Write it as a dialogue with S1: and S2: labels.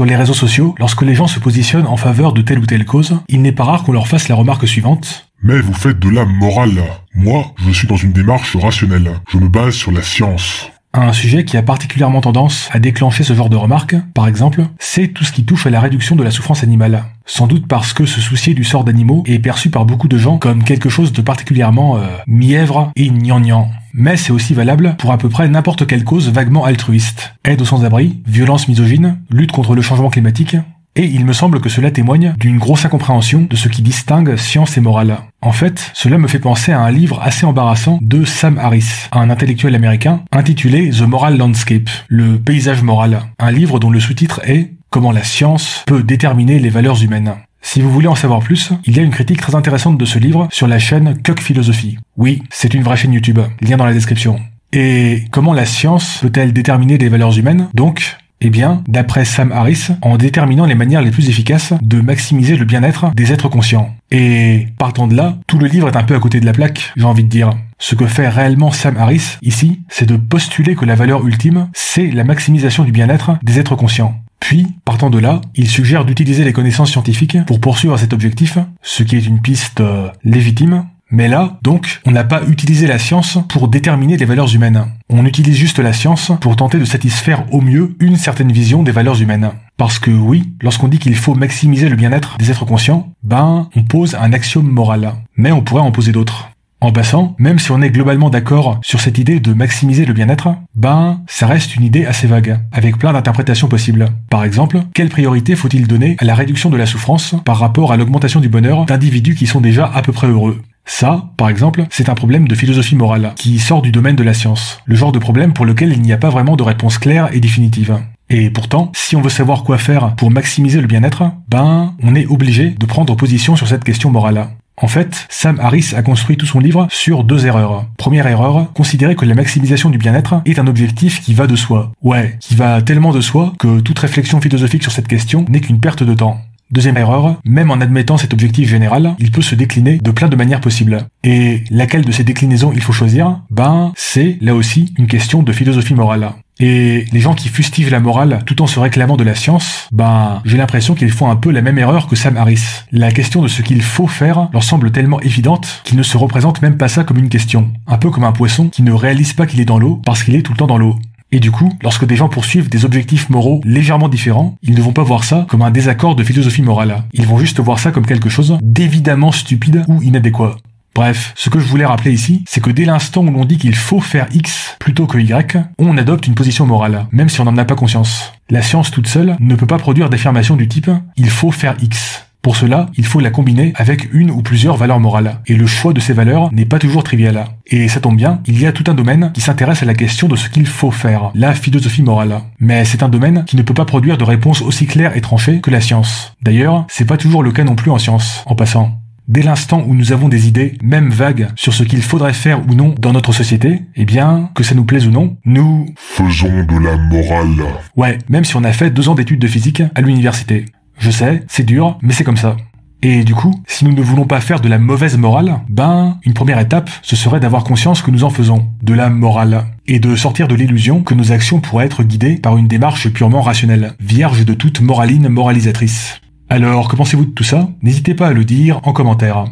S1: Sur les réseaux sociaux, lorsque les gens se positionnent en faveur de telle ou telle cause, il n'est pas rare qu'on leur fasse la remarque suivante.
S2: Mais vous faites de la morale. Moi, je suis dans une démarche rationnelle. Je me base sur la science.
S1: Un sujet qui a particulièrement tendance à déclencher ce genre de remarques, par exemple, c'est tout ce qui touche à la réduction de la souffrance animale. Sans doute parce que se soucier du sort d'animaux est perçu par beaucoup de gens comme quelque chose de particulièrement euh, mièvre et gnangnan. Mais c'est aussi valable pour à peu près n'importe quelle cause vaguement altruiste. Aide aux sans-abri, violence misogyne, lutte contre le changement climatique, et il me semble que cela témoigne d'une grosse incompréhension de ce qui distingue science et morale. En fait, cela me fait penser à un livre assez embarrassant de Sam Harris, un intellectuel américain, intitulé The Moral Landscape, le paysage moral, un livre dont le sous-titre est Comment la science peut déterminer les valeurs humaines. Si vous voulez en savoir plus, il y a une critique très intéressante de ce livre sur la chaîne Coq Philosophie. Oui, c'est une vraie chaîne YouTube, lien dans la description. Et comment la science peut-elle déterminer les valeurs humaines? Donc, eh bien, d'après Sam Harris, en déterminant les manières les plus efficaces de maximiser le bien-être des êtres conscients. Et partant de là, tout le livre est un peu à côté de la plaque, j'ai envie de dire. Ce que fait réellement Sam Harris, ici, c'est de postuler que la valeur ultime, c'est la maximisation du bien-être des êtres conscients. Puis, partant de là, il suggère d'utiliser les connaissances scientifiques pour poursuivre cet objectif, ce qui est une piste euh, légitime, mais là, donc, on n'a pas utilisé la science pour déterminer les valeurs humaines. On utilise juste la science pour tenter de satisfaire au mieux une certaine vision des valeurs humaines. Parce que oui, lorsqu'on dit qu'il faut maximiser le bien-être des êtres conscients, ben, on pose un axiome moral. Mais on pourrait en poser d'autres. En passant, même si on est globalement d'accord sur cette idée de maximiser le bien-être, ben, ça reste une idée assez vague, avec plein d'interprétations possibles. Par exemple, quelle priorité faut-il donner à la réduction de la souffrance par rapport à l'augmentation du bonheur d'individus qui sont déjà à peu près heureux? Ça, par exemple, c'est un problème de philosophie morale, qui sort du domaine de la science. Le genre de problème pour lequel il n'y a pas vraiment de réponse claire et définitive. Et pourtant, si on veut savoir quoi faire pour maximiser le bien-être, ben, on est obligé de prendre position sur cette question morale. En fait, Sam Harris a construit tout son livre sur deux erreurs. Première erreur, considérer que la maximisation du bien-être est un objectif qui va de soi. Ouais, qui va tellement de soi que toute réflexion philosophique sur cette question n'est qu'une perte de temps. Deuxième erreur, même en admettant cet objectif général, il peut se décliner de plein de manières possibles. Et laquelle de ces déclinaisons il faut choisir? Ben, c'est là aussi une question de philosophie morale. Et les gens qui fustigent la morale tout en se réclamant de la science, ben, j'ai l'impression qu'ils font un peu la même erreur que Sam Harris. La question de ce qu'il faut faire leur semble tellement évidente qu'ils ne se représentent même pas ça comme une question. Un peu comme un poisson qui ne réalise pas qu'il est dans l'eau parce qu'il est tout le temps dans l'eau. Et du coup, lorsque des gens poursuivent des objectifs moraux légèrement différents, ils ne vont pas voir ça comme un désaccord de philosophie morale. Ils vont juste voir ça comme quelque chose d'évidemment stupide ou inadéquat. Bref, ce que je voulais rappeler ici, c'est que dès l'instant où l'on dit qu'il faut faire X plutôt que Y, on adopte une position morale, même si on n'en a pas conscience. La science toute seule ne peut pas produire d'affirmation du type il faut faire X. Pour cela, il faut la combiner avec une ou plusieurs valeurs morales. Et le choix de ces valeurs n'est pas toujours trivial. Et ça tombe bien, il y a tout un domaine qui s'intéresse à la question de ce qu'il faut faire, la philosophie morale. Mais c'est un domaine qui ne peut pas produire de réponse aussi claire et tranchée que la science. D'ailleurs, c'est pas toujours le cas non plus en science, en passant. Dès l'instant où nous avons des idées, même vagues, sur ce qu'il faudrait faire ou non dans notre société, eh bien, que ça nous plaise ou non, nous...
S2: Faisons de la morale.
S1: Ouais, même si on a fait deux ans d'études de physique à l'université. Je sais, c'est dur, mais c'est comme ça. Et du coup, si nous ne voulons pas faire de la mauvaise morale, ben, une première étape, ce serait d'avoir conscience que nous en faisons, de la morale, et de sortir de l'illusion que nos actions pourraient être guidées par une démarche purement rationnelle, vierge de toute moraline moralisatrice. Alors, que pensez-vous de tout ça? N'hésitez pas à le dire en commentaire.